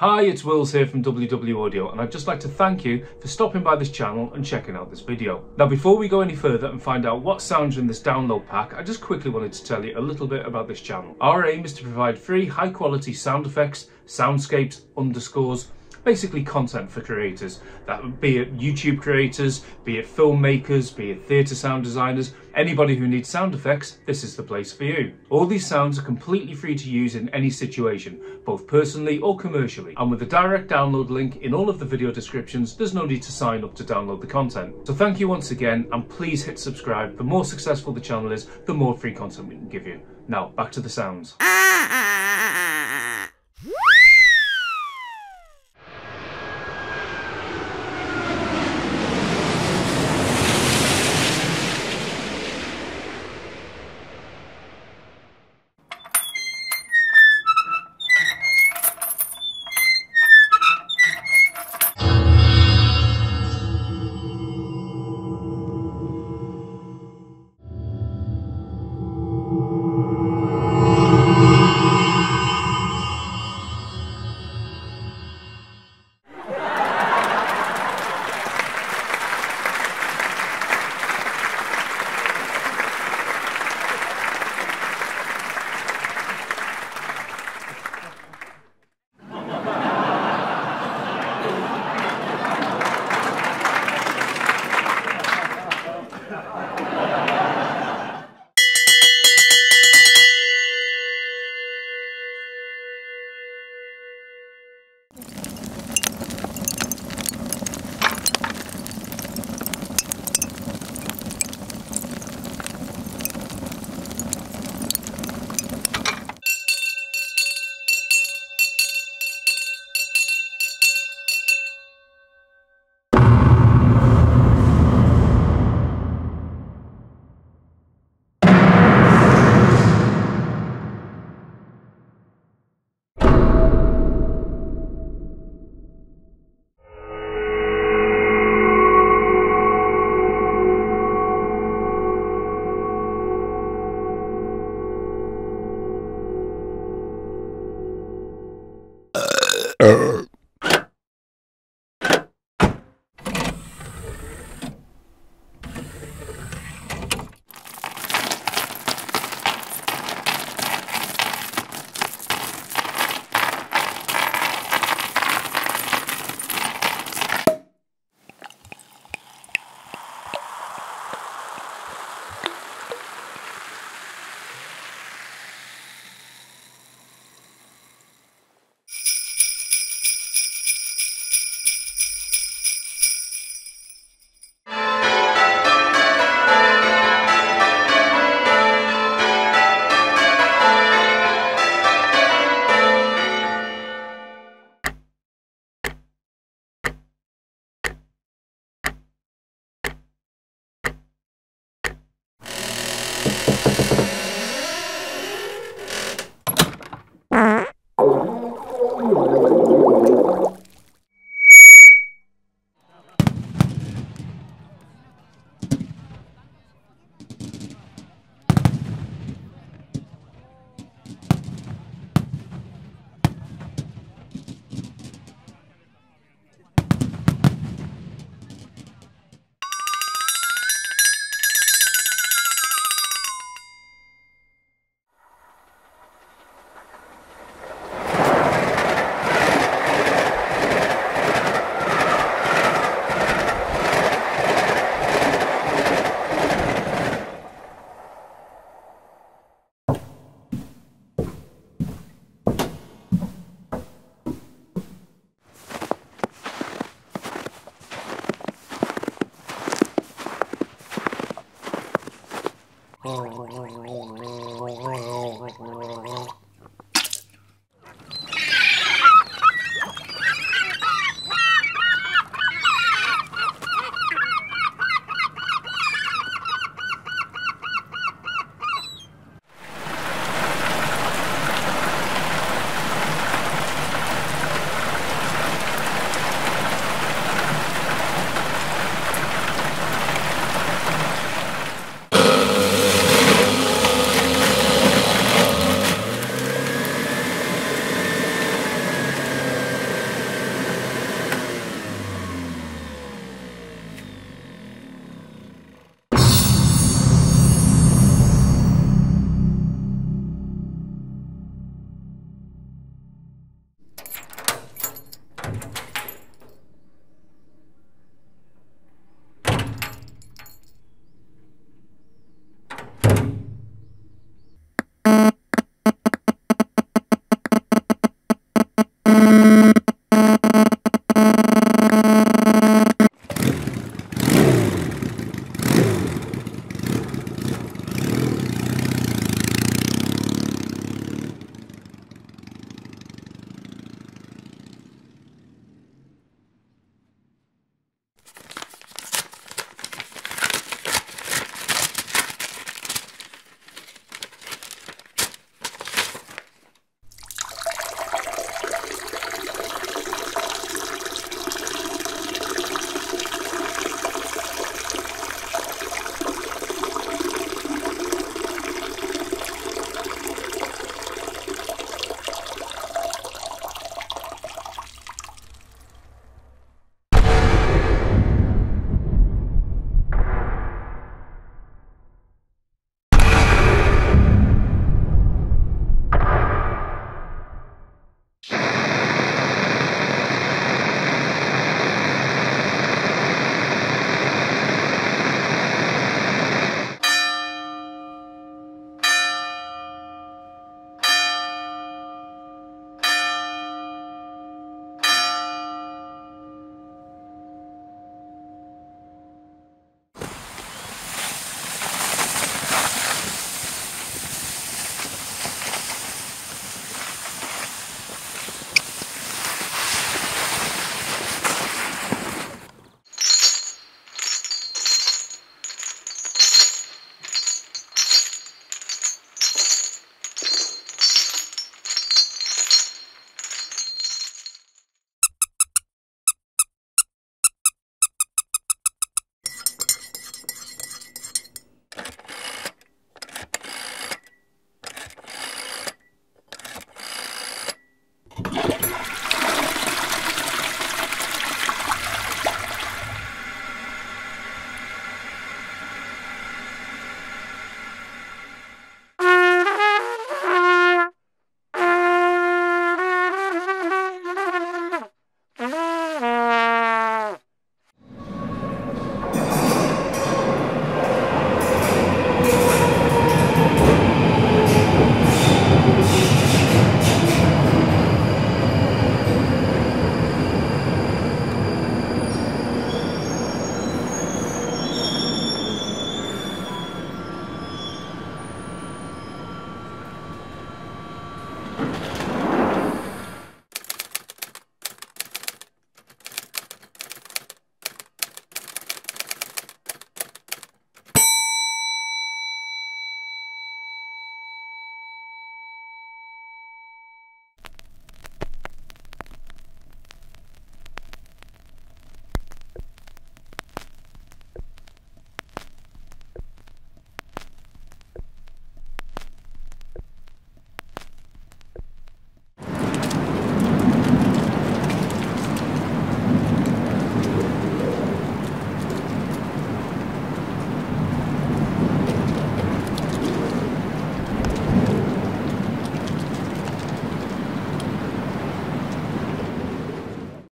Hi, it's Wills here from WW Audio and I'd just like to thank you for stopping by this channel and checking out this video. Now before we go any further and find out what sounds are in this download pack, I just quickly wanted to tell you a little bit about this channel. Our aim is to provide free high quality sound effects, soundscapes, underscores, basically content for creators. That be it YouTube creators, be it filmmakers, be it theatre sound designers, anybody who needs sound effects, this is the place for you. All these sounds are completely free to use in any situation, both personally or commercially. And with a direct download link in all of the video descriptions, there's no need to sign up to download the content. So thank you once again, and please hit subscribe. The more successful the channel is, the more free content we can give you. Now, back to the sounds.